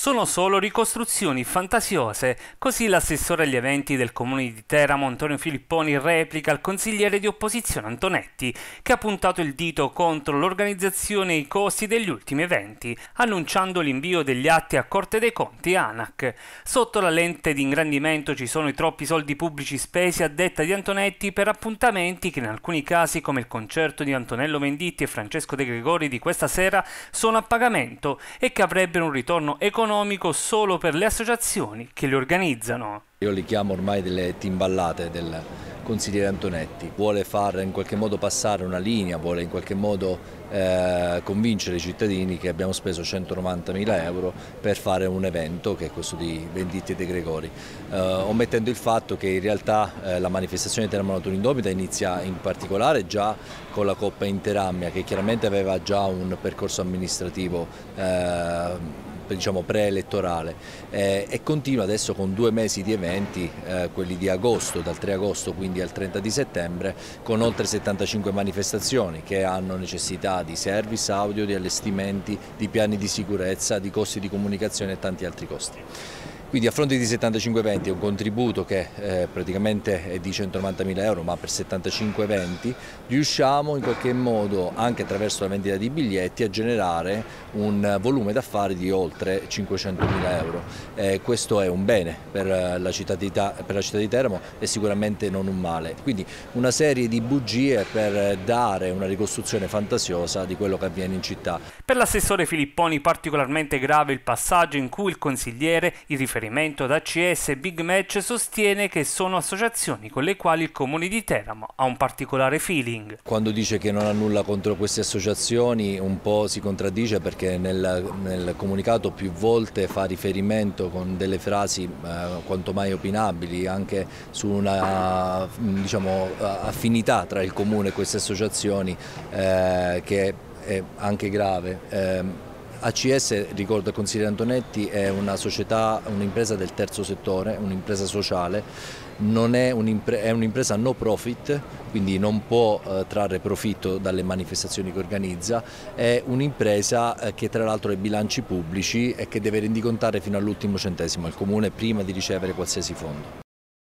Sono solo ricostruzioni fantasiose, così l'assessore agli eventi del comune di Teramo Antonio Filipponi replica al consigliere di opposizione Antonetti, che ha puntato il dito contro l'organizzazione e i costi degli ultimi eventi, annunciando l'invio degli atti a Corte dei Conti e ANAC. Sotto la lente di ingrandimento ci sono i troppi soldi pubblici spesi a detta di Antonetti per appuntamenti che in alcuni casi, come il concerto di Antonello Menditti e Francesco De Gregori di questa sera, sono a pagamento e che avrebbero un ritorno economico economico solo per le associazioni che li organizzano. Io li chiamo ormai delle timballate del consigliere Antonetti, vuole far in qualche modo passare una linea, vuole in qualche modo eh, convincere i cittadini che abbiamo speso 190 mila euro per fare un evento che è questo di Venditti e De Gregori, eh, omettendo il fatto che in realtà eh, la manifestazione di Teramo Natura Indomita inizia in particolare già con la Coppa Interammia che chiaramente aveva già un percorso amministrativo eh, diciamo, preelettorale eh, e continua adesso con due mesi di eventi, eh, quelli di agosto, dal 3 agosto quindi al 30 di settembre, con oltre 75 manifestazioni che hanno necessità di service audio, di allestimenti, di piani di sicurezza, di costi di comunicazione e tanti altri costi. Quindi a fronte di 75 eventi è un contributo che eh, praticamente è di 190 mila euro ma per 75 eventi riusciamo in qualche modo anche attraverso la vendita di biglietti a generare un volume d'affari di oltre 500 mila euro. Eh, questo è un bene per la, città di, per la città di Teramo e sicuramente non un male. Quindi una serie di bugie per dare una ricostruzione fantasiosa di quello che avviene in città. Per l'assessore Filipponi particolarmente grave il passaggio in cui il consigliere, il riferimento riferimento ad ACS Big Match sostiene che sono associazioni con le quali il comune di Teramo ha un particolare feeling. Quando dice che non ha nulla contro queste associazioni un po' si contraddice perché nel, nel comunicato più volte fa riferimento con delle frasi eh, quanto mai opinabili anche su una diciamo, affinità tra il comune e queste associazioni eh, che è anche grave. Eh, ACS, ricordo consigliere Antonetti, è una società, un'impresa del terzo settore, un'impresa sociale, è un'impresa no profit, quindi non può eh, trarre profitto dalle manifestazioni che organizza, è un'impresa eh, che tra l'altro ha bilanci pubblici e che deve rendicontare fino all'ultimo centesimo al Comune prima di ricevere qualsiasi fondo.